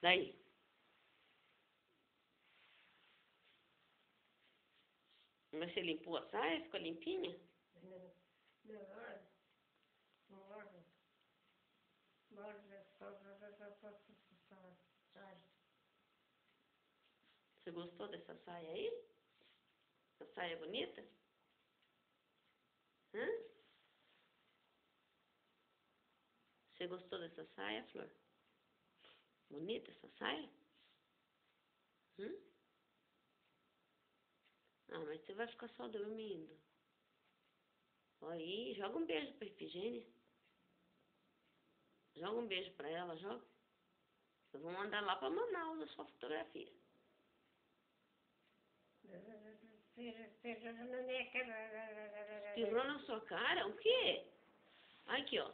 Daí. Mas você limpou a saia? Ficou limpinha? Você gostou dessa saia aí? Essa saia é bonita? Hã? Você gostou dessa saia, Flor? Bonita essa saia? Hum? Ah, mas você vai ficar só dormindo. Aí, joga um beijo pra Efigênia. Joga um beijo pra ela, joga. Eu vou mandar lá pra Manaus a sua fotografia. Espirrou na. Espirrou sua cara? O quê? Aqui, ó.